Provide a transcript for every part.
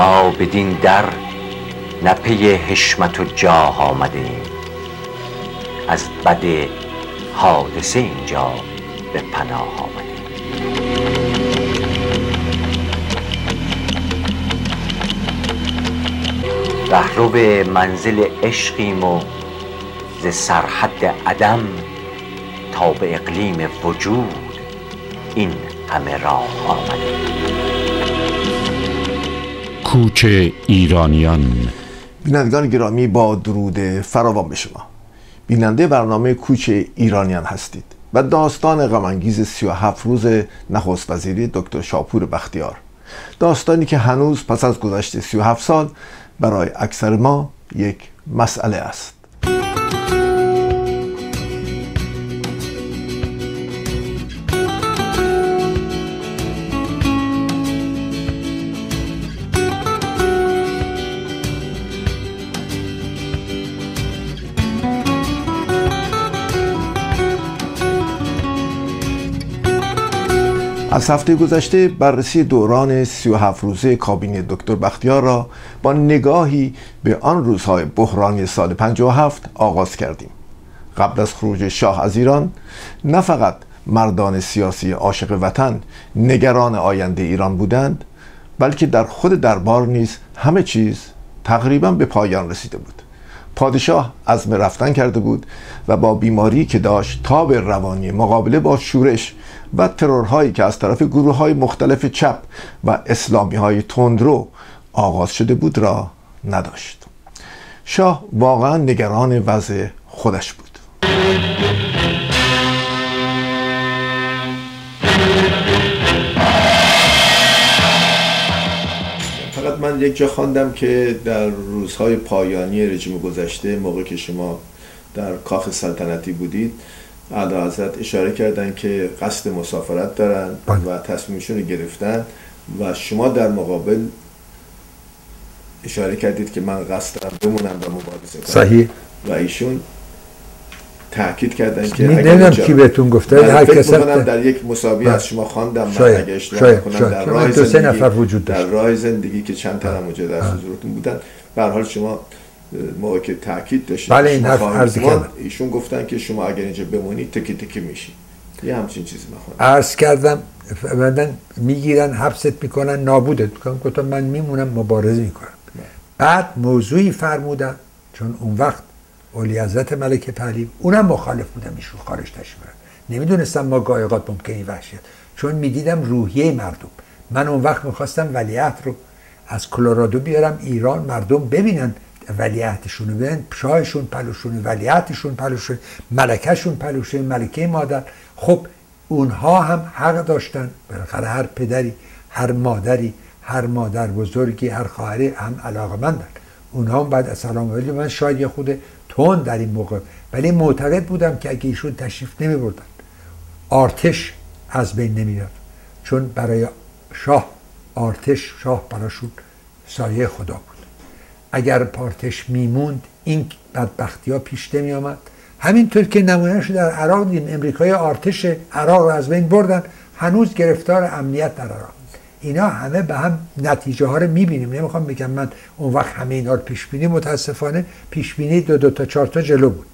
ما بدین در نه پی حشمت و جاه آمدیم. از بد حادثه اینجا به پناه آمدیم. رهرو منزل عشقیم و ز سرحد عدم تا به اقلیم وجود این همه راه آمدیم. کوچ ایرانیان. بینندگان گرامی با درود فراوان به شما. بیننده برنامه کوچ ایرانیان هستید و داستان غمانگیز 37 روز نخست وزیری دکتر شاپور بختیار. داستانی که هنوز پس از گذشت 37 سال برای اکثر ما یک مسئله است. از هفته گذشته بررسی دوران 37 روزه کابینه دکتر بختیار را با نگاهی به آن روزهای بحرانی سال 57 آغاز کردیم. قبل از خروج شاه از ایران نه فقط مردان سیاسی عاشق وطن نگران آینده ایران بودند بلکه در خود دربار نیز همه چیز تقریبا به پایان رسیده بود. پادشاه عزم رفتن کرده بود و با بیماری که داشت تاب روانی مقابله با شورش و ترورهایی که از طرف گروه های مختلف چپ و اسلامی های تندرو آغاز شده بود را نداشت. شاه واقعا نگران وضع خودش بود. فقط من یک جا خواندم که در روزهای پایانی رژیم گذشته موقع که شما در کاخ سلطنتی بودید اعلی حضرت اشاره کردن که قصد مسافرت دارن بله. و تصمیمشون رو گرفتن و شما در مقابل اشاره کردید که من قصد دارم بمونم و مبارزه کنم صحیح و ایشون تاکید کردن که نمی‌دونم کی بهتون گفته هر کس در یک مسابقه از بله. شما خواندم شاید. من اگه اشتباه کنم در راه زندگی نفر وجود در راه زندگی که چند تا اونجا در حضورتون بودن به حال شما موقع که تاکید داشتید بله این حرف عرض کردم. ایشون گفتن که شما اگر اینجا بمونید تکی تکی میشی یه همچین چیزی می‌خوان عرض کردم بعدن می‌گیرن حبست می‌کنن نابودت می‌کنن. گفتم من میمونم مبارزه می‌کنم. بعد موضوعی فرمودن چون اون وقت اولی حضرت ملک پهلوی اونم مخالف بودم ایشون خارج تشریف نمی‌دونستم ما گایقات ممکنی وحشیت چون می‌دیدم روحیه مردم. من اون وقت می‌خواستم ولیعت رو از کلرادو بیارم ایران مردم ببینن ولیعتشون ببین شاهشون پلوشون ولیعتشون پلوشون ملکهشون پلوشون ملکه مادر. خب اونها هم حق داشتن بالاخره هر پدری هر مادری هر مادر بزرگی هر خواهری هم علاقه مندن. اونها هم بعد از سلام ولی من شاید یه خود تون در این موقع ولی معتقد بودم که اگه ایشون تشریف نمی بردن آرتش از بین نمی چون برای شاه آرتش شاه براشون سایه خدا بود. اگر پارتش میموند این بدبختی ها پیش نمی آمد. همینطور که نمونهش در عراق دیدیم. امریکای آرتش عراق رو از بین بردن. هنوز گرفتار امنیت در عراق. اینا همه به هم نتیجه ها رو می‌بینیم. نمی‌خوام بگم من اون وقت همه اینا رو پیش بینی متاسفانه پیش بینی دو دو تا چهار تا جلو بود.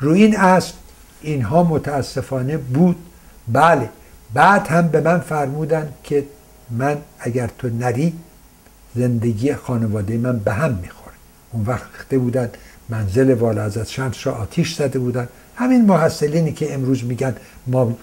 روی این اصل اینها متاسفانه بود. بله. بعد هم به من فرمودن که من اگر تو نری زندگی خانواده من به هم می‌خوره. اون وقت بودن منزل والا از شمس را آتیش زده بودن. همین محصلینی که امروز میگن ما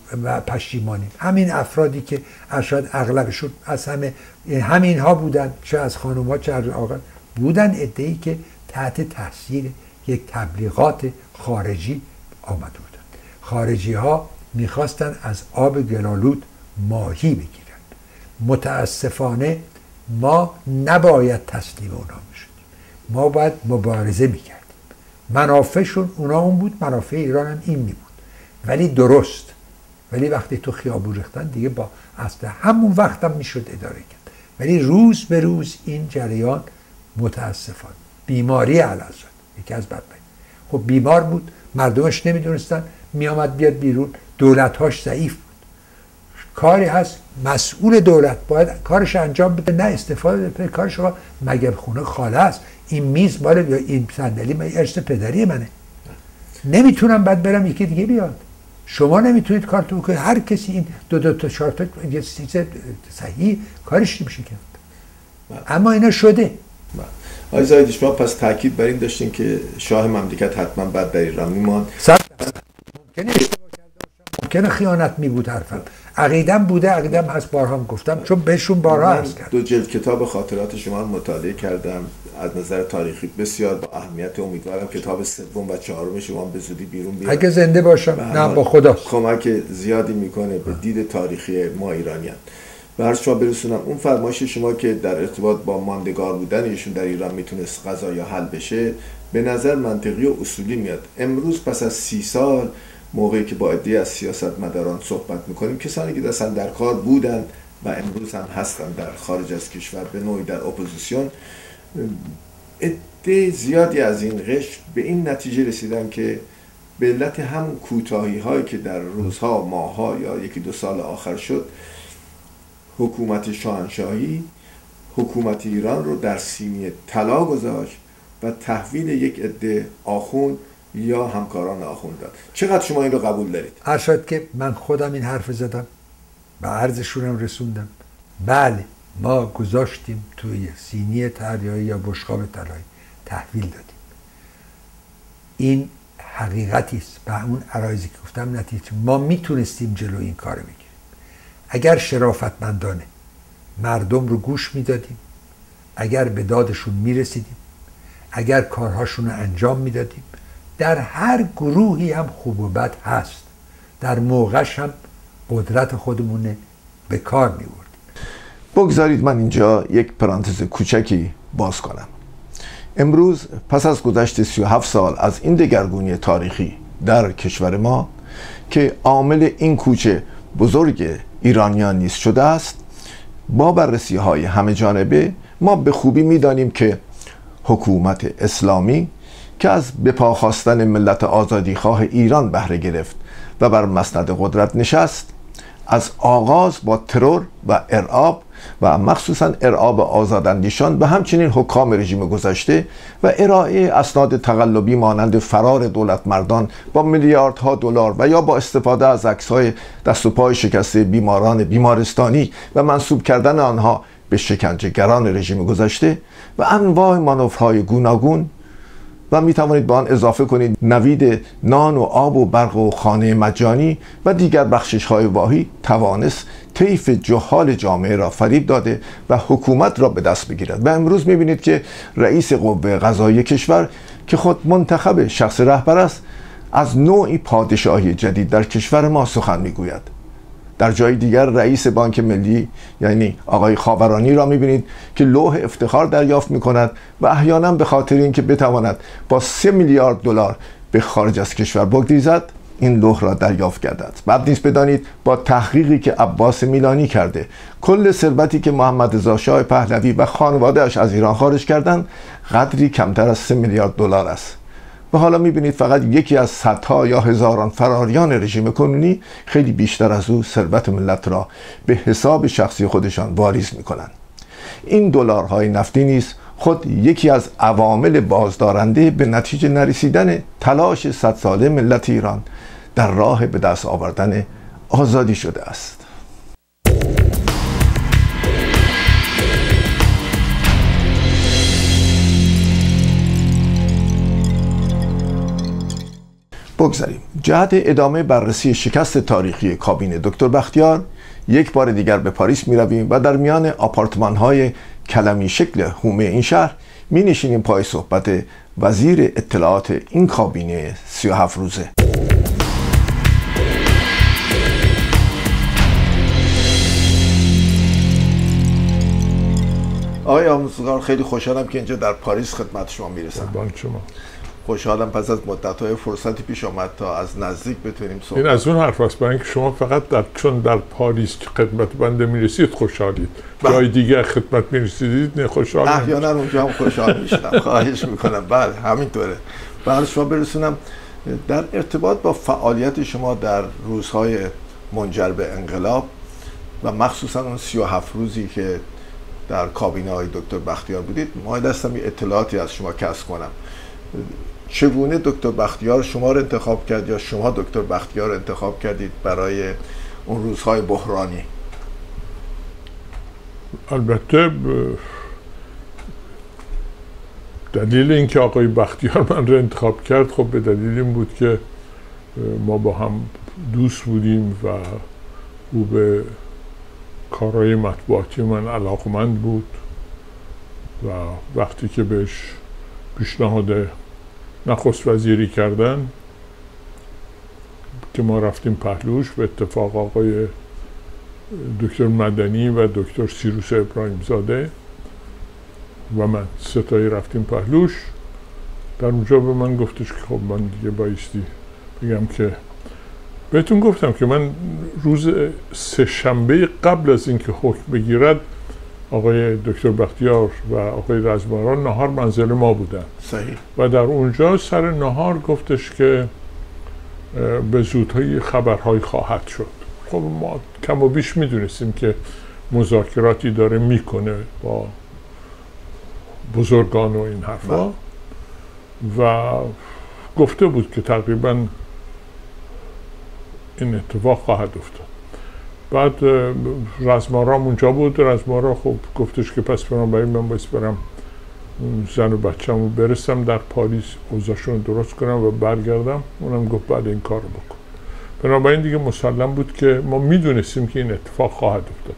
پشیمانیم. همین افرادی که ارشاد اغلبشون از همه همین ها بودن. چه از ها چه از آقا بودن ادهی که تحت تاثیر یک تبلیغات خارجی آمده بودن. خارجی ها می‌خواستن از آب گلالود ماهی بگیرن. متاسفانه ما نباید تسلیم اونا می‌شدیم. ما باید مبارزه می‌کردیم. منافعشون اونا اون بود منافع ایران هم این می بود ولی درست. ولی وقتی تو خیابون ریختن دیگه با اصلا همون وقت هم می‌شد اداره کرد. ولی روز به روز این جریان متاسفانه. بیماری علازد یکی از بدبین. خب بیمار بود مردمش نمی‌دونستن. میامد بیاد بیرون. دولتهاش ضعیف بود. کاری هست مسئول دولت باید کارش انجام بده نه استفاده بده کارش رو مگه خونه خاله است؟ این میز مال یا این صندلی من ارث پدری منه. نمی‌تونم بعد برم یکی دیگه بیاد. شما نمی‌تونید کارتون کنید هر کسی این دو دو تا چهار تا یه چیز صحیح کارش نمیشه کرد. اما اینا شده. آقای زایدی شما پس تاکید بر این داشتین که شاه مملکت حتما بعد در ایران میمان ممکنه اشتباه کرده ممکنه خیانت می بود حرفم. عقیدم بوده عقیدم هست بارها هم گفتم چون بهشون بارها هست کرد دو جلد کتاب خاطرات شما رو مطالعه کردم از نظر تاریخی بسیار با اهمیت امیدوارم کتاب سوم و چهارم شما به زودی بیرون بیاد. اگه زنده باشم نه با خدا. کمک زیادی می‌کنه به دید تاریخی ما ایرانیان. به هر شما برسونم. اون فرمایش شما که در ارتباط با ماندگار بودن ایشون در ایران می‌تونست قضایا حل بشه به نظر منطقی و اصولی میاد. امروز پس از سی سال موقعی که با عده‌ای از سیاستمداران صحبت می‌کنیم کسانی که دست‌اندرکار بودن و امروز هم هستن در خارج از کشور به نوعی در اپوزیسیون عده زیادی از این قشر به این نتیجه رسیدن که به علت هم کوتاهی هایی که در روزها ماهها یا یکی دو سال آخر شد حکومت شاهنشاهی حکومت ایران رو در سینی طلا گذاشت و تحویل یک عده آخوند یا همکاران آخوند داد. چقدر شما این رو قبول دارید؟ هر شد که من خودم این حرف زدم و عرضشونم رسوندم. بله ما گذاشتیم توی سینی تریایی یا بشقاب طلایی تحویل دادیم. این حقیقتی است و اون عرایزی که گفتم نتیجه. ما می‌تونستیم جلو این کار بگیریم. اگر شرافتمندانه مردم رو گوش می‌دادیم اگر به دادشون می‌رسیدیم اگر کارهاشون رو انجام می‌دادیم در هر گروهی هم خوب و بد هست. در موقعش هم قدرت خودمونه به کار میبردیم. بگذارید من اینجا یک پرانتز کوچکی باز کنم. امروز پس از گذشت 37 سال از این دگرگونی تاریخی در کشور ما که عامل این کوچه بزرگ ایرانیان نیست شده است با بررسی های همه جانبه ما به خوبی می‌دانیم که حکومت اسلامی که از بپا خواستن ملت آزادیخواه ایران بهره گرفت و بر مسند قدرت نشست از آغاز با ترور و ارعاب و مخصوصا ارعاب آزاداندیشان و همچنین حکام رژیم گذشته و ارائه اسناد تقلبی مانند فرار دولت مردان با میلیاردها دلار و یا با استفاده از عکس‌های دست و پای شکسته بیماران بیمارستانی و منصوب کردن آنها به شکنجهگران رژیم گذشته و انواع مانورهای گوناگون و می توانید به آن اضافه کنید نوید نان و آب و برق و خانه مجانی و دیگر بخشش های واهی توانست طیف جهال جامعه را فریب داده و حکومت را به دست بگیرد. و امروز می بینید که رئیس قوه قضایی کشور که خود منتخب شخص رهبر است از نوعی پادشاهی جدید در کشور ما سخن می‌گوید. در جای دیگر رئیس بانک ملی یعنی آقای خاورانی را می‌بینید که لوح افتخار دریافت می‌کند و احیانا به خاطر اینکه بتواند با سه میلیارد دلار به خارج از کشور بگریزد این لوح را دریافت کردند بعد نیست بدانید با تحقیقی که عباس میلانی کرده کل ثروتی که محمد رضا شاه پهلوی و خانوادهاش از ایران خارج کردند قدری کمتر از سه میلیارد دلار است. و حالا می‌بینید فقط یکی از صدها یا هزاران فراریان رژیم کنونی خیلی بیشتر از او ثروت ملت را به حساب شخصی خودشان واریز می‌کنند این دلارهای نفتی نیز خود یکی از عوامل بازدارنده به نتیجه نرسیدن تلاش صد ساله ملت ایران در راه به دست آوردن آزادی شده است. بگذاریم. جهت ادامه بررسی شکست تاریخی کابینه دکتر بختیار. یک بار دیگر به پاریس می رویم و در میان آپارتمان های کلمی شکل هومه این شهر می نشینیم پای صحبت وزیر اطلاعات این کابینه 37 روزه. آقای آموزگار خیلی خوشحالم که اینجا در پاریس خدمت شما می‌رسم. شما. خوشحالم پس از مدت های فرصتی پیش آمد تا از نزدیک بتونیم صحبت این از اون حرف است. برای اینکه شما فقط در چون در پاریس خدمت بنده می‌رسید خوشحالید. بله. جای دیگر خدمت می‌رسیدید نه خوشحال احیانا اونجا هم خوشحال می‌شدم. خواهش می‌کنم. بله همینطوره. بله شما برسونم در ارتباط با فعالیت شما در روزهای منجر به انقلاب و مخصوصا اون 37 روزی که در کابینه های دکتر بختیار بودید مایل هستم یه اطلاعاتی از شما کسب کنم. چگونه دکتر بختیار شما رو انتخاب کرد یا شما دکتر بختیار رو انتخاب کردید برای اون روزهای بحرانی؟ البته دلیل اینکه آقای بختیار من رو انتخاب کرد خب به دلیل این بود که ما با هم دوست بودیم و او به کارهای مطبوعاتی من علاقمند بود و وقتی که بهش پیشنهاد نخست وزیری کردن که ما رفتیم پهلوش به اتفاق آقای دکتر مدنی و دکتر سیروس ابراهیم زاده و من. ستایی رفتیم پهلوش. در اونجا به من گفتش که خب من دیگه بایستی بگم که بهتون گفتم که من روز سه شنبه قبل از اینکه حکم بگیرد آقای دکتر بختیار و آقای رزماران نهار منزل ما بودن. صحیح. و در اونجا سر نهار گفتش که به زودهایی خبرهایی خواهد شد. خب ما کم و بیش می‌دونستیم که مذاکراتی داره می‌کنه با بزرگان و این حرفا. و گفته بود که تقریبا این اتفاق خواهد افتاد. بعد رزمارام اونجا بود. رزمارا خب گفتش که پس بنابراین من باید برم زن و بچم رو برسم در پاریس اوضاعشون درست کنم و برگردم. اونم گفت بعد این کار رو بکن. بنابراین دیگه مسلم بود که ما می‌دونستیم که این اتفاق خواهد افتاد.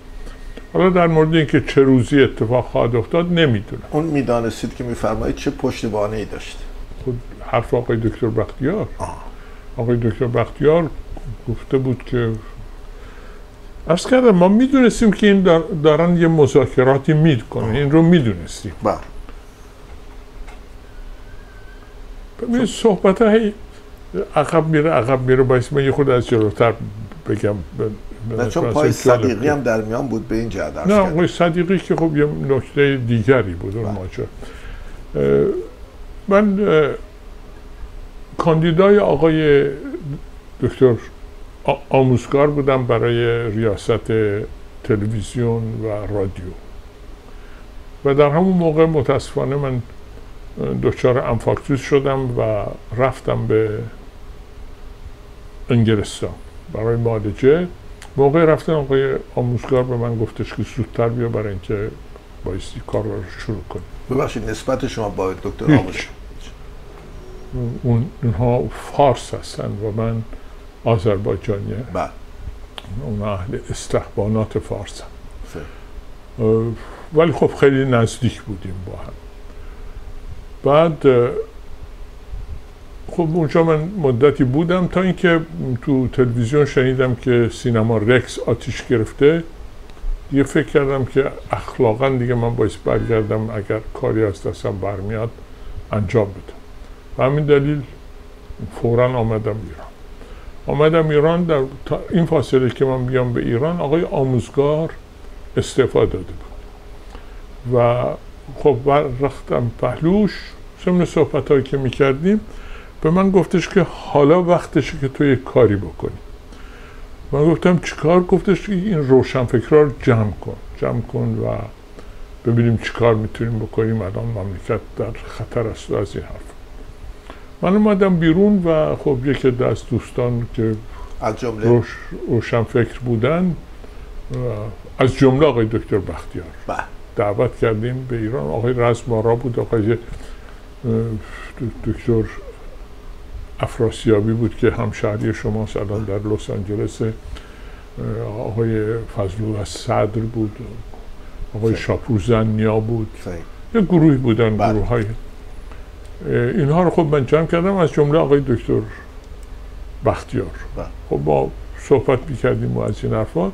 حالا در مورد اینکه چه روزی اتفاق خواهد افتاد نمی‌دونم. اون می‌دانستید که میفرمایید چه پشتوانه ای داشت. خود حرف آقای دکتر بختیار. آقای دکتر بختیار گفته بود که ارز کردم ما می‌دونستیم که این دارن یه مذاکراتی می‌کنه این رو می‌دونستیم بله ببینید صحبت های عقب میره عقب میره باید من یه خود از جلوتر بگم نه چون پای صدیقی هم در میان بود به این جهت نه آقای صدیقی که خب یه نکته دیگری بود اون ماجرا من کاندیدای آقای دکتر آموزگار بودم برای ریاست تلویزیون و رادیو. و در همون موقع متاسفانه من دچار انفاکتوس شدم و رفتم به انگلستان. برای معالجه موقع رفتن آقای آموزگار به من گفتش که زودتر بیا برای اینکه بایستی کار رو شروع کنیم ببخشید نسبت شما با دکتر آموزگار اون اونها فارس هستن و من آذربایجانیه. بله. اون اهل استخبانات فارس. هم. ولی خب خیلی نزدیک بودیم با هم. بعد خب اونجا من مدتی بودم تا اینکه تو تلویزیون شنیدم که سینما رکس آتیش گرفته. دیگه فکر کردم که اخلاقا دیگه من باید برگردم اگر کاری از دستم برمیاد انجام بدم. و همین دلیل فورا آمدم ایران. آمدم ایران در این فاصله که من بیام به ایران آقای آموزگار استعفا داده بود. و خب رفتم پهلوش. ضمن صحبت هایی که می‌کردیم به من گفتش که حالا وقتشه که تو یک کاری بکنی. من گفتم چیکار؟ گفتش که این روشنفکرها رو جمع کن. جمع کن و ببینیم چیکار می‌تونیم بکنیم. الان مملکت در خطر است از این حرف. من اومدم بیرون و خب یکی از دوستان که از جمله؟ روش روشنفکر بودن از جمله آقای دکتر بختیار. بله. دعوت کردیم به ایران. آقای رزمارا بود آقای دکتر افراسیابی بود که همشهری شما الان در لس آنجلس آقای فضلو از صدر بود آقای شاپور نیا بود. یه گروهی بودن بله. گروه های اینها رو خب من جمع کردم از جمله آقای دکتر بختیار. بله. خب ما صحبت می‌کردیم و از این حرفا.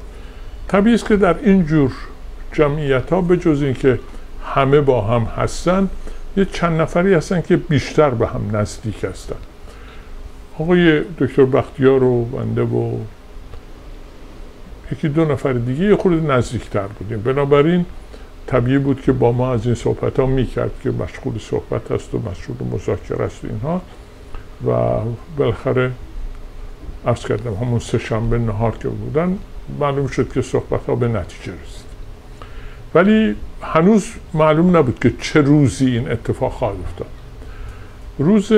طبیعی است که در این جور جمعیت ها به جز اینکه همه با هم هستن یه چند نفری هستن که بیشتر به هم نزدیک هستن. آقای دکتر بختیار و بنده و یکی دو نفر دیگه یه خورده نزدیکتر بودیم. بنابراین طبیعی بود که با ما از این صحبت ها می‌کرد که مشغول صحبت هست و مشغول مذاکره است اینها. و بالاخره عرض کردم همون سه شنبه نهار که بودن معلوم شد که صحبت ها به نتیجه رسید. ولی هنوز معلوم نبود که چه روزی این اتفاق خواهد افتاد. روز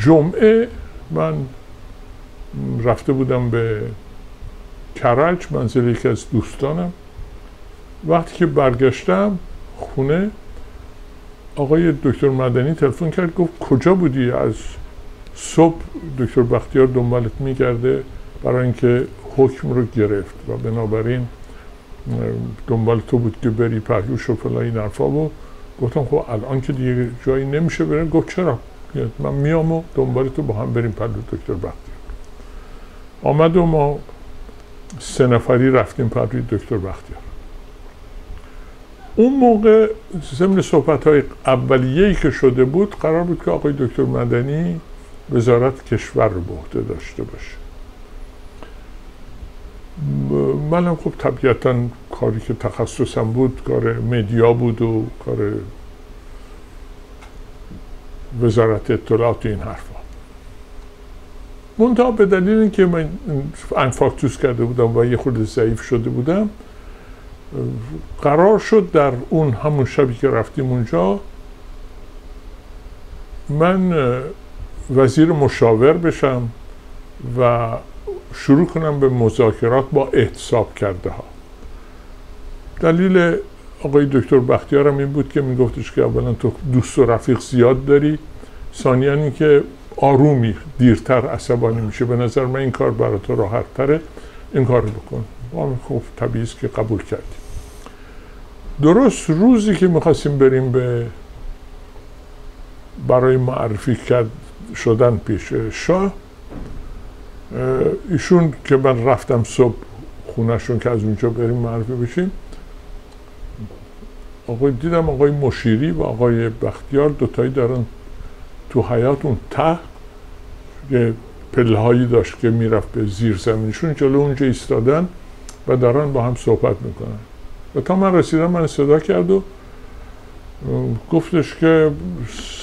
جمعه من رفته بودم به کرج منزل یکی از دوستانم. وقتی که برگشتم خونه آقای دکتر مدنی تلفن کرد گفت کجا بودی؟ از صبح دکتر بختیار دنبالت میگرده برای اینکه حکم رو گرفت و بنابراین دنبال تو بود که بری پهلوش و فلان این حرفا. و گفتم خب الان که دیگه جایی نمیشه برم گفت چرا؟ من میام و دنبال تو با هم بریم پهلو دکتر بختیار. آمد و ما سه نفری رفتیم پهلوی دکتر بختیار. اون موقع ضمن صحبت های اولیه‌ای که شده بود قرار بود که آقای دکتر مدنی وزارت کشور رو به داشته باشه. منم خب طبیعتا کاری که تخصصم بود کار مدیا بود و کار وزارت اطلاعات این حرفا. منتها به دلیل اینکه من انفاکتوس کرده بودم و یه خود ضعیف شده بودم قرار شد در اون همون شبی که رفتیم اونجا من وزیر مشاور بشم و شروع کنم به مذاکرات با احتساب کرده ها دلیل آقای دکتر بختیارم این بود که میگفتش که اولا تو دوست و رفیق زیاد داری ثانیا این که آرومی دیرتر عصبانی میشه به نظر من این کار برای تو راحت تره این کار بکن. ما خب طبیعی که قبول کردیم. درست روزی که می‌خواستیم بریم به برای معرفی کرد شدن پیش شاه ایشون که من رفتم صبح خونهشون که از اونجا بریم معرفی بشیم آقای دیدم آقای مشیری و آقای بختیار دوتایی دارن تو حیات اون ته یه پله هایی داشت که می‌رفت به زیر زمینشون جلو اونجا ایستادن. و دارن با هم صحبت می‌کنن. و تا من رسیدم من صدا کرد و گفتش که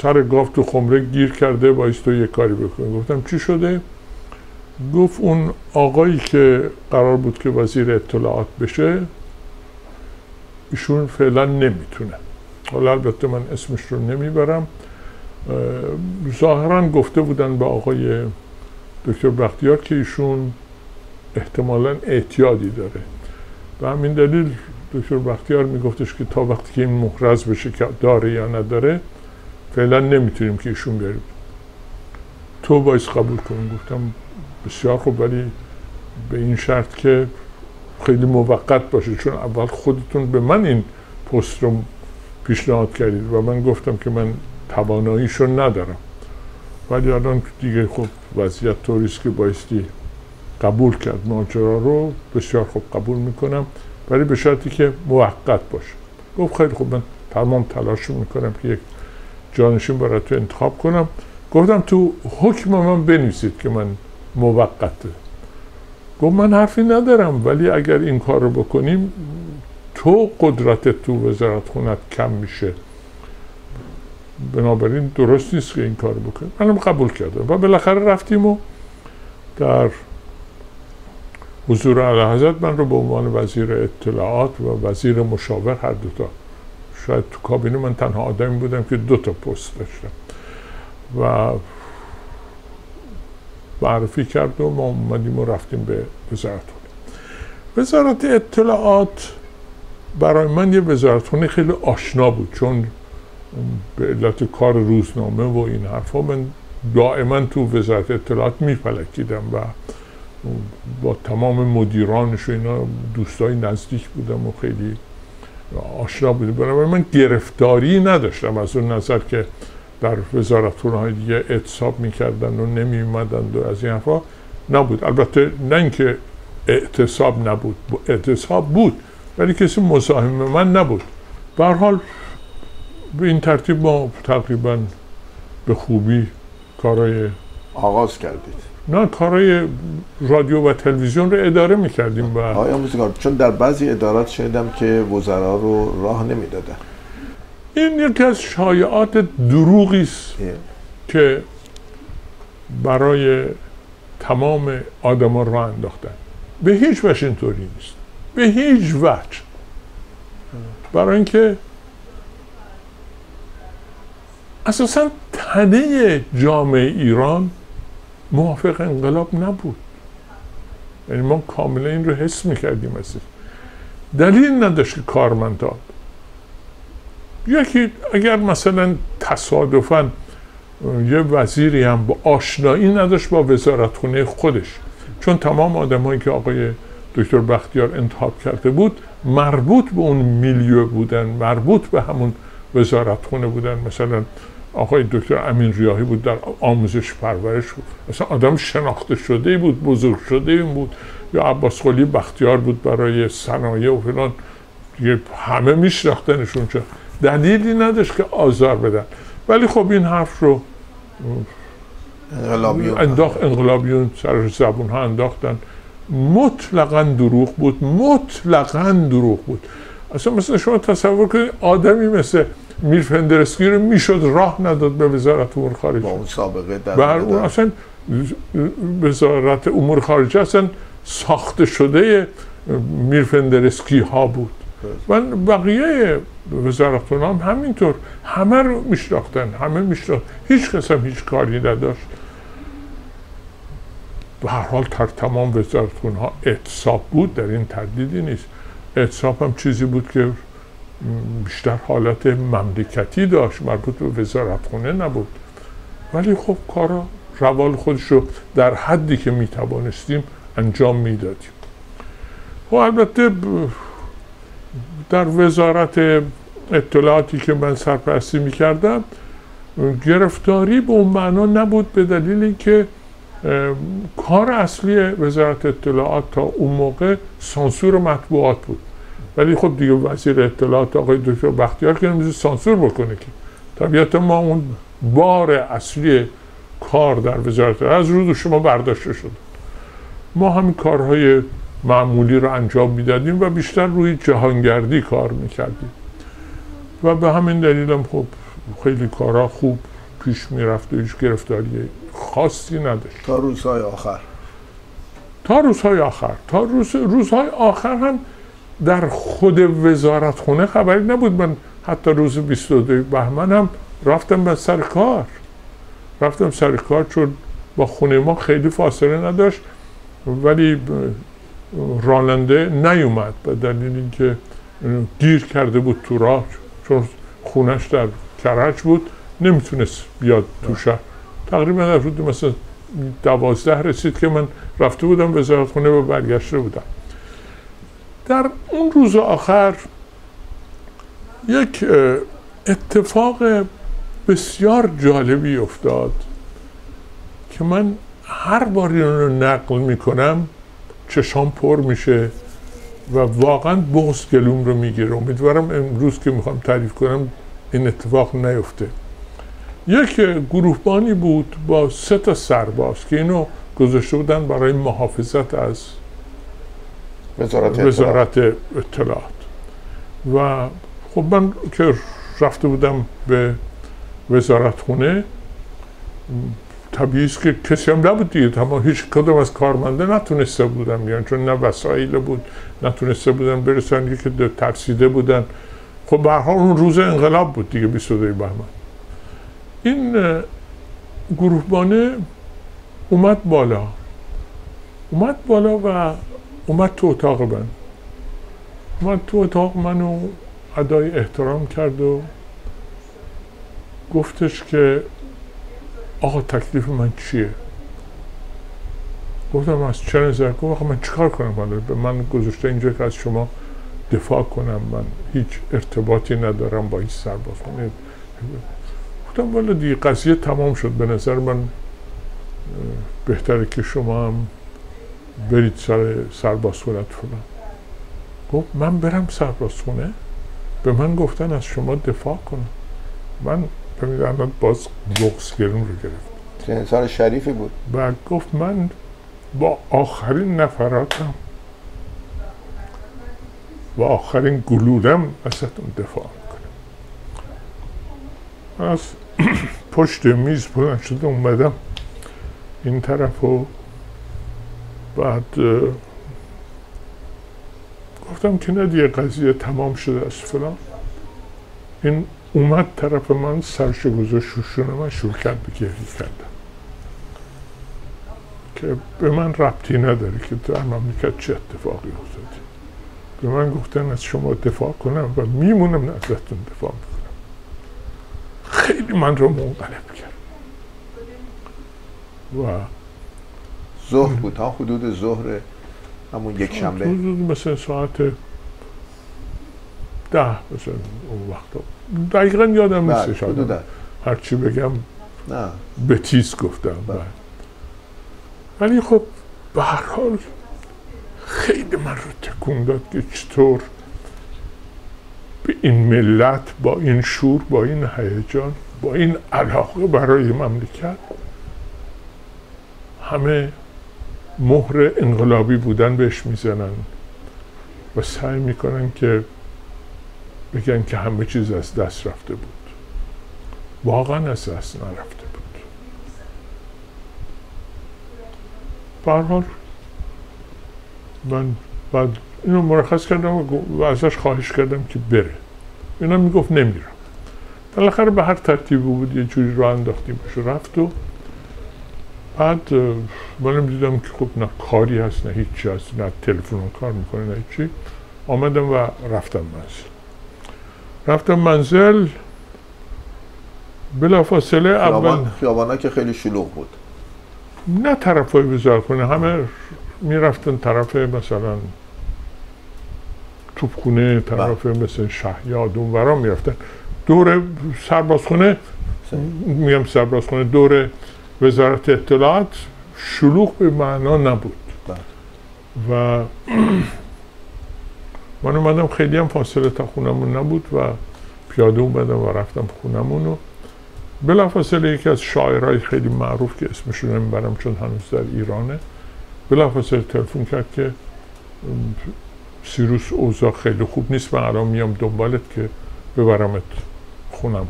سر گاف تو خمره گیر کرده باید تو یه کاری بکن. گفتم چی شده؟ گفت اون آقایی که قرار بود که وزیر اطلاعات بشه ایشون فعلا نمی‌تونه. حالا البته من اسمش رو نمی‌برم. ظاهرا گفته بودن به آقای دکتر بختیار که ایشون احتمالا اعتیادی داره. به همین دلیل دکتر بختیار میگفتش که تا وقتی که این محرز بشه که داره یا نداره فعلا نمی‌تونیم که ایشون بیاریم تو باید قبول کنیم گفتم بسیار خوب ولی به این شرط که خیلی موقت باشه چون اول خودتون به من این پست رو پیشنهاد کردید و من گفتم که من تواناییشو ندارم. ولی الان دیگه خب وضعیت طوریست که بایستی قبول کرد. ماجرا رو بسیار خوب قبول می‌کنم ولی به شرطی که موقت باشه. گفت خیلی خوب من تمام تلاش می‌کنم که یک جانشین برای تو انتخاب کنم. گفتم تو حکم من بنویسید که من موقته. گفت من حرفی ندارم ولی اگر این کار رو بکنیم تو قدرت تو وزارت خونت کم میشه. بنابراین درست نیست که این کار بکنیم. منم قبول کردم. و بالاخره رفتیم و در حضور اعلی حضرت من رو به عنوان وزیر اطلاعات و وزیر مشاور هر دوتا شاید تو کابینه من تنها آدمی بودم که دو تا پست داشتم. و معرفی کرد و ما اومدیم و رفتیم به وزارت وزارت اطلاعات برای من یه وزارتخونه خیلی آشنا بود چون به علت کار روزنامه و این حرفا من دائما تو وزارت اطلاعات میفلکیدم و با تمام مدیرانش و اینا دوستای نزدیک بودم و خیلی آشنا بودم برای من گرفتاری نداشتم. از اون نظر که در وزارت های دیگه اعتصاب می‌کردن و نمی اومدن و از این حرفا نبود. البته نه اینکه اعتصاب نبود اعتصاب بود ولی کسی مزاحم من نبود. به حال به این ترتیب ما تقریبا به خوبی کارای آغاز کردید. نه کارای رادیو و تلویزیون رو اداره می‌کردیم و آیا موزیکار چون در بعضی ادارات شنیدم که وزرا رو راه نمی‌دادن این یکی از شایعات دروغی است که برای تمام آدما راه انداختن. به هیچ وجه اینطوری نیست. به هیچ وجه. برای اینکه اساسا تنه جامعه ایران موافق انقلاب نبود. یعنی ما کاملا این رو حس می‌کردیم از دلیل نداشت که کارمندان یکی اگر مثلا تصادفا یه وزیری هم با آشنایی نداشت با وزارتخونه خودش چون تمام آدمایی که آقای دکتر بختیار انتخاب کرده بود مربوط به اون میلیو بودن مربوط به همون وزارتخونه بودن مثلا آقای دکتر امین ریاهی بود در آموزش پرورش بود. مثلا آدم شناخته شده بود بزرگ شده بود. یا عباس قلی بختیار بود برای صنایع و فلان. همه میشناختنشون چه دلیلی نداشت که آزار بدن. ولی خب این حرف رو انقلابیون انداخت انقلابیون سر زبون ها انداختن. مطلقا دروغ بود مطلقا دروغ بود. اصلا مثلا شما تصور کنید آدمی مثل میر فندرسکی رو می‌شد راه نداد به وزارت امور خارجه. با اون سابقه در بر اون اصلا وزارت امور خارجه اصلا ساخته شده میر فندرسکی ها بود و بقیه وزارت هم همینطور همه رو میشناختن همه میشناخت هیچ کس هم هیچ کاری نداشت. به هر حال تر تمام وزارت ها اعتصاب بود در این تردیدی نیست. اعتصاب هم چیزی بود که بیشتر حالت مملکتی داشت مربوط به وزارت خونه نبود. ولی خب کارا روال خودش رو در حدی که می‌توانستیم انجام می‌دادیم. و البته در وزارت اطلاعاتی که من سرپرستی می‌کردم گرفتاری به اون معنا نبود به دلیل اینکه کار اصلی وزارت اطلاعات تا اون موقع سانسور مطبوعات بود. ولی خب دیگه وزیر اطلاعات آقای دکتر بختیار که نمیزه سانسور بکنه که طبیعت ما اون بار اصلی کار در وزارت از روز شما برداشته شد ما همین کارهای معمولی رو انجام می‌دادیم و بیشتر روی جهانگردی کار می‌کردیم. و به همین دلیل هم خب خیلی کارها خوب پیش می‌رفت و هیچ گرفتاری خاصی نداشت. تا روزهای آخر. تا روزهای آخر. تا روز روزهای آخر هم در خود وزارت خونه خبری نبود. من حتی روز 22 بهمن هم رفتم به سر کار. رفتم سر کار چون با خونه ما خیلی فاصله نداشت ولی راننده نیومد به دلیل اینکه گیر کرده بود تو راه. چون خونش در کرج بود نمی‌تونست بیاد تو شهر. تقریبا در حدود مثلا دوازده رسید که من رفته بودم وزارت خونه و برگشته بودم. در اون روز آخر یک اتفاق بسیار جالبی افتاد که من هر بار این رو نقل می‌کنم چشام پر میشه و واقعا بغز گلوم رو می‌گیره. امیدوارم امروز که می‌خوام تعریف کنم این اتفاق نیفته. یک گروهبانی بود با سه تا سرباز که اینو گذاشته بودن برای محافظت از وزارت, وزارت اطلاعات. و خب من که رفته بودم به وزارت خونه طبیعی که کسی هم نبود دیگه. تمام هیچ کدوم از کارمنده نتونسته بودم یعنی چون نه وسایل بود نتونسته بودن برسن یکی ترسیده بودن. خب به حال اون روز انقلاب بود دیگه 22 بهمن. این گروهبانه اومد بالا. اومد بالا و اومد تو اتاق من. اومد تو اتاق منو ادای احترام کرد و گفتش که آقا تکلیف من چیه؟ گفتم از چه نظر؟ گفت من چیکار کنم؟ به من گذاشته اینجا که از شما دفاع کنم. من هیچ ارتباطی ندارم با این سرباز گفتم والا دیگه قضیه تمام شد. به نظر من بهتره که شما هم برید سر سربازخونت فلان گفت من برم سربازخونه به من گفتن از شما دفاع کنم من بمیدن باز بغز گرون رو گرفت انسان شریفی بود. و گفت من با آخرین نفراتم و آخرین گلولم ازتون دفاع می‌کنم. از پشت میز بلند شده اومدم. این طرف و بعد گفتم که نه دیگه قضیه تمام شده است فلان. این اومد طرف من سرش گذاشت شوشونه من شروع کرد به گریه کردن. که به من ربطی نداره که در مملکت چه اتفاقی افتاده. به من گفتن از شما دفاع کنم و میمونم ازتون دفاع می‌کنم. خیلی من رو منقلب کرد. و ظهر بود ها حدود ظهر همون یک شنبه مثلا ساعت ده مثلا اون وقتا دقیقا یادم بله، نیستش حدودا. آدم. هرچی بگم نه به تیز گفتم بله. بله. ولی خب به هر حال خیلی من رو تکون داد که چطور به این ملت با این شور با این هیجان با این علاقه برای مملکت همه مهر انقلابی بودن بهش می‌زنن و سعی می‌کنن که بگن که همه چیز از دست رفته بود. واقعا از دست نرفته بود. به هر حال من بعد اینو مرخص کردم و ازش خواهش کردم که بره. اینا می‌گفت نمیرم. بالاخره به هر ترتیبی بود یه جوری رو انداختیمش رفت و بعد منم دیدم که خب نه کاری هست نه هیچی هست نه تلفن کار می‌کنه نه هیچی. آمدم و رفتم منزل. رفتم منزل. بلافاصله اول خیابان که خیلی شلوغ بود. نه طرف های وزارتخونه همه می‌رفتن طرف مثلا توپخونه طرف مثل شهیاد اون ورا می‌رفتن. دور سربازخونه میگم سربازخونه دور وزارت اطلاعات شلوغ به معنا نبود. بله. و من اومدم خیلی هم فاصله تا خونمون نبود و پیاده اومدم و رفتم خونمون و بلافاصله یکی از شاعرهای خیلی معروف که اسمشون نمی‌برم چون هنوز در ایرانه بلافاصله تلفن کرد که سیروس اوضاع خیلی خوب نیست من الان میام دنبالت که ببرمت خونم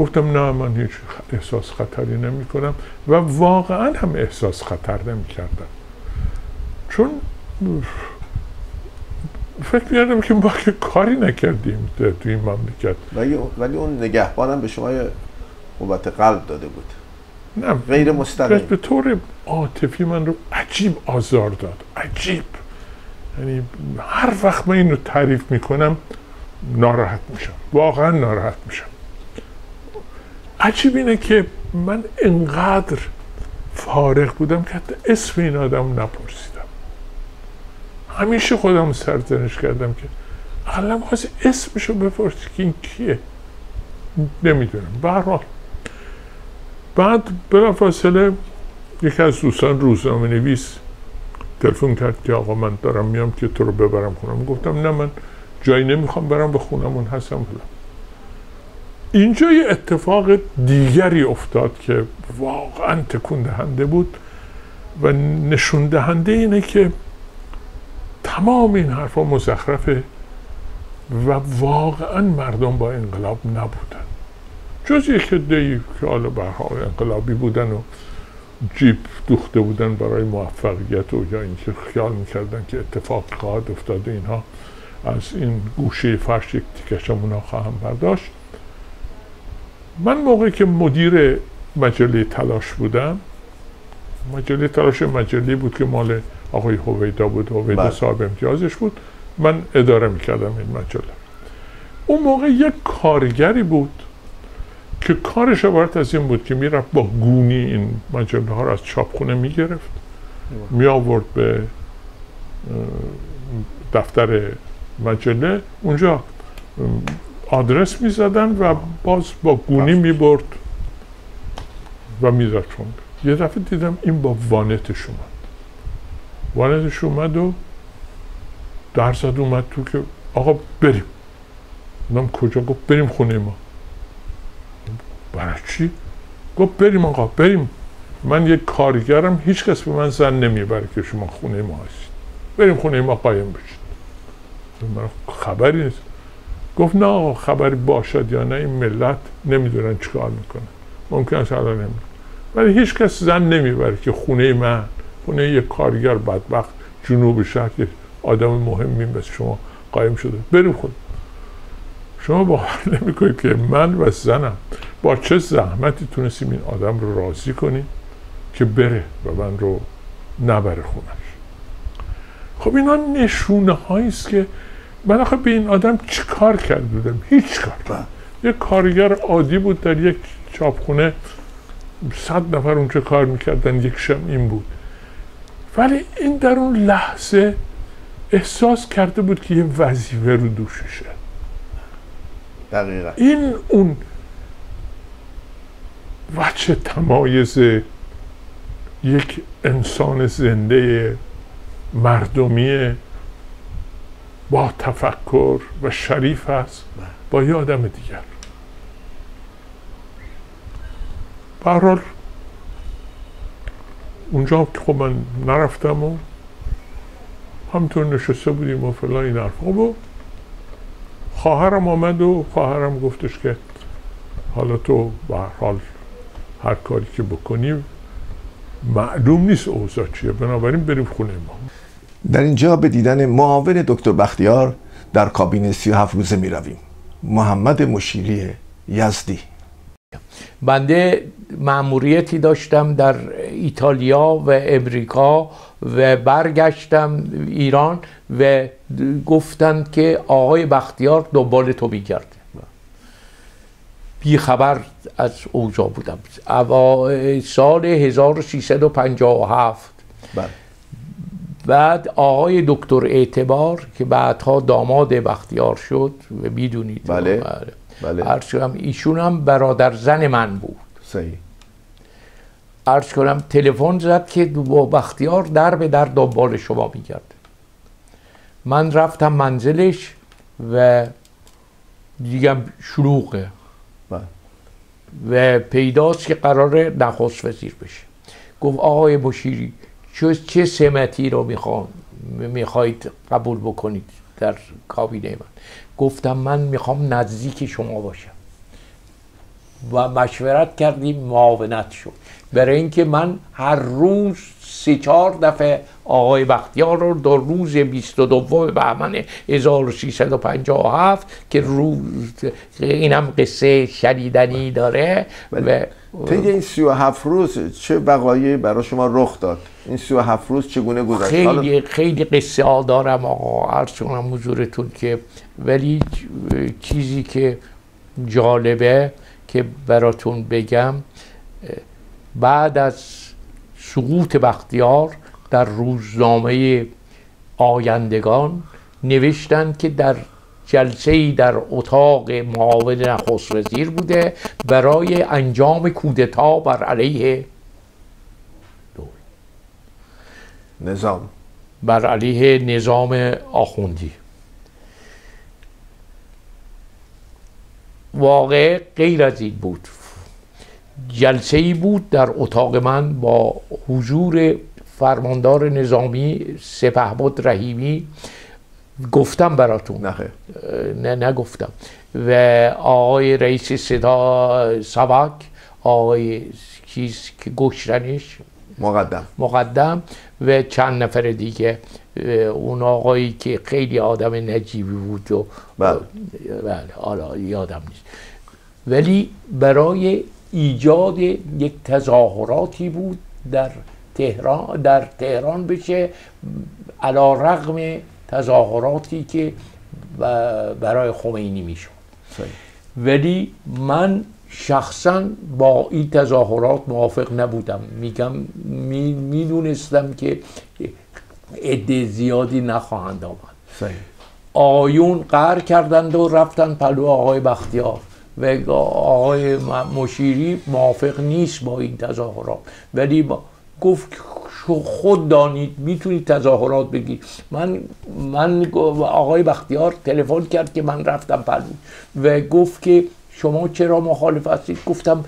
گفتم نه من هیچ احساس خطری نمی کنم و واقعا هم احساس خطر نمی کردم چون فکر کردم که ما که کاری نکردیم توی این مملکت. ولی ولی اون نگهبانم به شما قوت قلب داده بود. نه غیر مستقیم. به طور عاطفی من رو عجیب آزار داد. عجیب. یعنی هر وقت من اینو تعریف می‌کنم ناراحت میشم. واقعا ناراحت میشم. عجیب اینه که من انقدر فارغ بودم که حتی اسم این آدم نپرسیدم. همیشه خودم سرزنش کردم که اقلا خواستی اسمشو بپرسی که این کیه؟ نمی‌دونم. به هر حال. بعد بلافاصله یکی از دوستان روزنامه نویس تلفن کرد که آقا من دارم میام که تو رو ببرم خونم گفتم نه من جایی نمی‌خوام برم به خونمون هستم بلا اینجا یه اتفاق دیگری افتاد که واقعا تکون دهنده بود و نشون دهنده اینه که تمام این حرفا مزخرفه و واقعا مردم با انقلاب نبودن. جز یک عده‌ای که حالا حال انقلابی بودن و جیب دوخته بودن برای موفقیت و یا اینکه خیال می‌کردن که اتفاق خواهد افتاده اینها از این گوشه فرش یک تیکش خواهم برداشت. من موقعی که مدیر مجله تلاش بودم مجله تلاش مجله بود که مال آقای هویدا بود هویدا بله. صاحب امتیازش بود. من اداره می‌کردم این مجله. اون موقع یک کارگری بود که کارش عبارت از این بود که می‌رفت با گونی این مجله ها رو از چاپخونه می‌گرفت. می آورد به دفتر مجله. اونجا آدرس می‌زدن و باز با گونی می برد و میذاشت اون. یه دفعه دیدم این با وانتش اومد. وانتش اومد و در زد اومد تو که آقا بریم. نم کجا؟ گفت بریم خونه ما. برای چی؟ گفت بریم آقا بریم. من یک کارگرم هیچ کس به من زن نمی‌بره که شما خونه ما هستید. بریم خونه ما قایم بشید. من خبری نیست. گفت نه خبری باشد یا نه این ملت نمی‌دونن چیکار می‌کنن ممکن است الان نمی‌دونن. ولی هیچ کس زن نمی‌بره که خونه من خونه یک کارگر بدبخت جنوب شهر که آدم مهمی مثل شما قایم شده. بریم خود. شما باور نمی‌کنید که من و زنم با چه زحمتی تونستیم این آدم رو راضی کنیم که بره و من رو نبره خونش. خب اینا نشونه است که من آخه به این آدم چی کار کرده بودم؟ هیچ کار. بله. یک کارگر عادی بود در یک چاپخونه. صد نفر اونجا کار می‌کردن یک شم این بود. ولی این در اون لحظه احساس کرده بود که یه وظیفه رو دوششه دقیقا. این اون وچه تمایز یک انسان زنده مردمی با تفکر و شریف است با یه آدم دیگر. به هر حال اونجا که خب من نرفتم و همطور نشسته بودیم و فلان این حرف خب خواهرم آمد و خواهرم گفتش که حالا تو به هر حال هر کاری که بکنی معلوم نیست اوضاع چیه. بنابراین بریم خونه ما. در اینجا به دیدن معاون دکتر بختیار در کابین 37 روزه می رویم. محمد مشیری یزدی. بنده معموریتی داشتم در ایتالیا و امریکا و برگشتم ایران و گفتند که آقای بختیار دنبال تو میگرده بی خبر از اوضاع بودم. سال 1357 بله. بعد آقای دکتر اعتبار که بعدها داماد بختیار شد و می‌دونید بله. بله. عرض کنم ایشون هم برادر زن من بود صحیح عرض کنم تلفن زد که با بختیار در به در دنبال شما میگرده من رفتم منزلش و دیگم شلوغه بله. و پیداست که قرار نخست وزیر بشه گفت آقای مشیری چه, چه سمتی رو می‌خوان می‌خواید قبول بکنید در کابینه من؟ گفتم من می‌خوام نزدیک شما باشم. و مشورت کردیم معاونت شد. برای اینکه من هر روز سه چهار دفعه آقای بختیار رو در روز 22 بهمن 1357 که روز اینم قصه شنیدنی داره و طی این 37 روز چه وقایعی برای شما رخ داد؟ این 37 روز چگونه گذشت؟ خیلی خیلی قصه ها دارم آقا. عرض کنم حضورتون که ولی چیزی که جالبه که براتون بگم بعد از سقوط بختیار در روزنامه آیندگان نوشتند که در جلسه ای در اتاق معاون نخست وزیر بوده برای انجام کودتا بر علیه نظام. بر علیه نظام آخوندی. واقع غیر از این بود. جلسه ای بود در اتاق من با حضور فرماندار نظامی سپهبد رحیمی گفتم براتون. نخیر نه نگفتم. و آقای رئیس صدا سبک آقای چیز که گشرنش مقدم. مقدم و چند نفر دیگه. اون آقایی که خیلی آدم نجیبی بود و بله. بله حالا یادم نیست. ولی برای ایجاد یک تظاهراتی بود در تهران در تهران بشه علا رغم تظاهراتی که برای خمینی می‌شد. ولی من شخصا با این تظاهرات موافق نبودم. میگم می- می‌دونستم که عده زیادی نخواهند آمد. صحیح. آیون قهر کردند و رفتن پلو آقای بختیار. و آقای مشیری موافق نیست با این تظاهرات. ولی با گفت خود دانید می‌تونید تظاهرات بگید من من آقای بختیار تلفن کرد که من رفتم پلو و گفت که شما چرا مخالف هستید؟ گفتم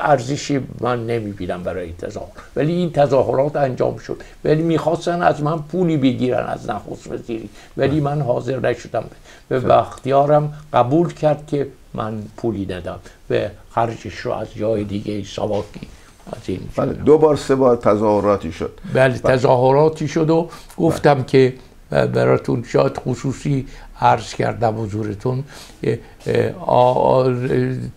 ارزشی من نمی‌بینم برای این تظاهر ولی این تظاهرات انجام شد. ولی می‌خواستن از من پولی بگیرن از نخست وزیری. ولی من حاضر نشدم. و بختیارم قبول کرد که من پولی ندم و خرجش رو از جای دیگه سواکی این بله دو بار سه بار تظاهراتی شد. بله تظاهراتی شد و گفتم که ب- براتون شاید خصوصی عرض کردم حضورتون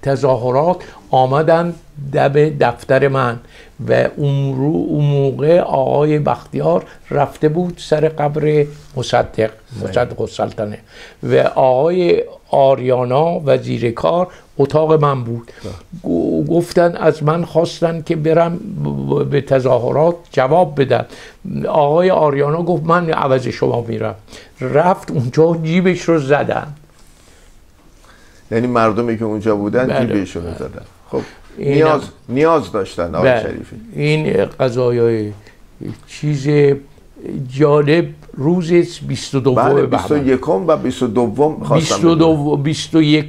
تظاهرات آمدن دم دفتر من و اون, رو اون موقع آقای بختیار رفته بود سر قبر مصدق مصدق السلطنه. و آقای آریانا وزیر کار اتاق من بود. گفتن از من خواستن که برم به تظاهرات جواب بدم آقای آریانا گفت من عوض شما میرم. رفت اونجا جیبش رو زدن. یعنی مردمی که اونجا بودن بله. جیبشون رو زدن. خب نیاز نیاز داشتن آقای بله. شریفی. این قضایای چیز جالب روز 22 بله بهمن. 21 و 22 خواستم بدونم. 22 21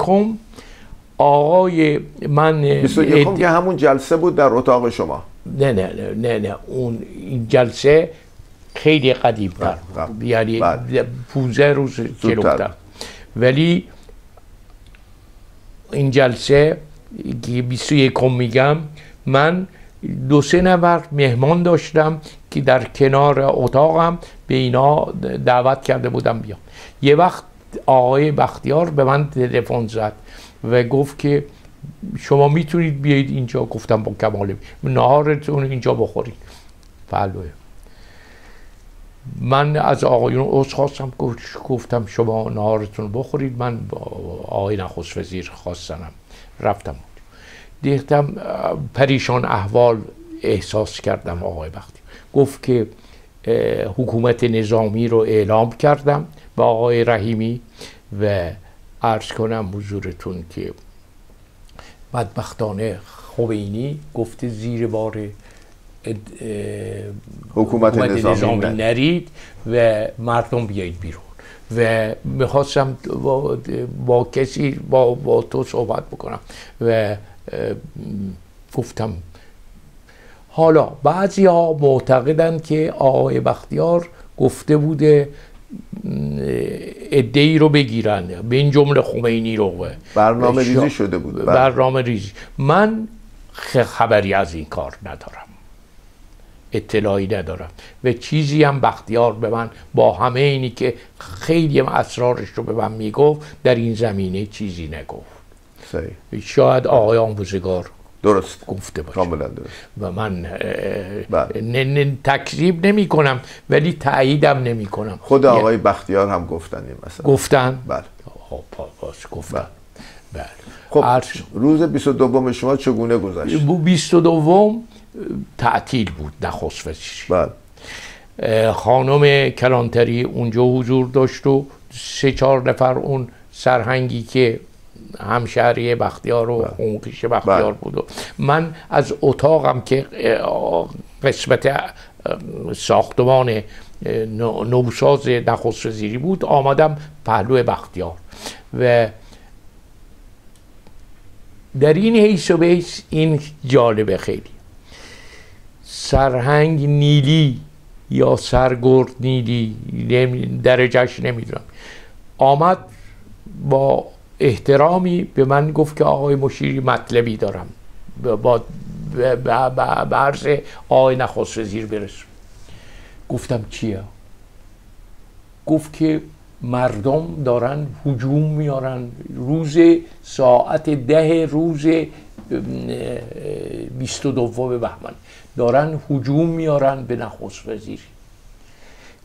آقای من 21 که همون جلسه بود در اتاق شما. نه نه نه نه نه. اون این جلسه خیلی قدیم تر بله، بله. یعنی بله. 15 روز جلوتر. ولی این جلسه که 21 میگم من دو سه نفر مهمان داشتم که در کنار اتاقم به اینا دعوت کرده بودم بیام. یه وقت آقای بختیار به من تلفن زد. و گفت که شما می‌تونید بیایید اینجا. گفتم با کمال نهارتون اینجا بخورید. بله. من از آقایون عذر خواستم. گفت- گفتم شما نهارتون بخورید. من با آقای نخست وزیر خواستنم. رفتم. دیدم پریشان احوال احساس کردم آقای بختی. گفت که حکومت نظامی رو اعلام کردم با آقای رحیمی و عرض کنم حضورتون که بدبختانه خمینی گفته زیر بار اه، حکومت نظامی نه. نرید و مردم بیایید بیرون و می‌خواستم با, با کسی با, با تو صحبت بکنم و گفتم حالا بعضی ها معتقدند که آقای بختیار گفته بوده ادهی رو بگیرن. به این جمله خمینی رو. برنامه ریزی شده بود. بله. برنامه ریزی. من خبری از این کار ندارم. اطلاعی ندارم. و چیزی هم بختیار به من با همه اینی که خیلی هم اسرارش رو به من می‌گفت در این زمینه چیزی نگفت. صحیح. شاید آقای آموزگار درست. گفته باشه. کاملا درست. و من بله. تکذیب نمی کنم ولی تاییدم نمی کنم. خود آقای بختیار هم گفتن این مسئله. گفتن؟ بله. خب، گفتن. بله. خب عرض- روز 22 شما چگونه گذشت؟ بو- بیست و دوم تعطیل بود نخست وزیری. بله. خانم کلانتری اونجا حضور داشت و سه چهار نفر اون سرهنگی که همشهری بختیار و خونخیش بختیار بله. بود و من از اتاقم که قسمت ساختمان نوساز نخست وزیری بود آمدم پهلو بختیار. و در این حیث و بیس این جالبه خیلی. سرهنگ نیلی یا سرگرد نیلی درجهش نمی‌دونم. آمد با احترامی به من گفت که آقای مشیری مطلبی دارم. با عرض آقای نخست وزیر برسون گفتم چیه گفت که مردم دارن هجوم میارن. روز ساعت ده روز بیست و دوم بهمن. دارن هجوم میارن به نخست وزیر.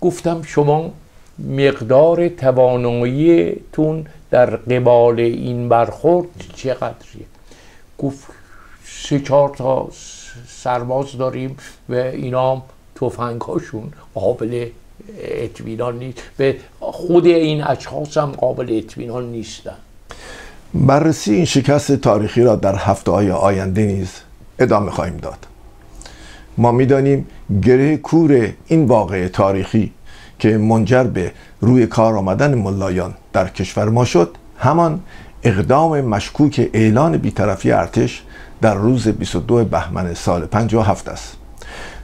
گفتم شما مقدار تواناییتون در قبال این برخورد چقدریه؟ گفت سه چهار تا سرباز داریم و اینا هم تفنگاشون قابل اطمینان نیست. به خود این اشخاص هم قابل اطمینان نیستن. بررسی این شکست تاریخی را در هفته های آینده نیز ادامه خواهیم داد. ما می‌دانیم گره کور این واقعه تاریخی که منجر به روی کار آمدن ملایان در کشور ما شد. همان اقدام مشکوک اعلان بیطرفی ارتش در روز 22 بهمن سال 57 است.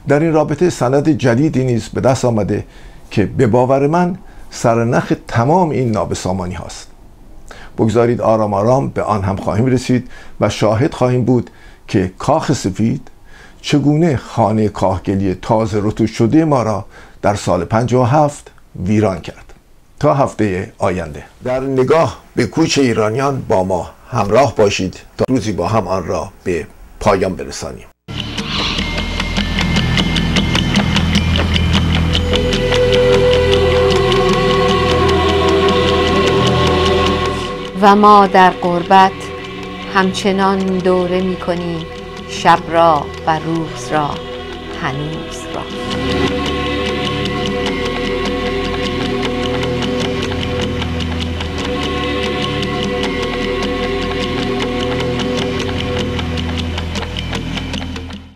در این رابطه سند جدیدی نیز به دست آمده که به باور من سرنخ تمام این نابسامانی هاست. بگذارید آرام آرام به آن هم خواهیم رسید و شاهد خواهیم بود که کاخ سفید چگونه خانه کاهگلی تازه رتوش شده ما را در سال 57 ویران کرد. تا هفته آینده. در نگاه به کوچ ایرانیان با ما همراه باشید تا روزی با هم آن را به پایان برسانیم. و ما در قربت همچنان دوره می کنیم شب را و روز را هنوز را.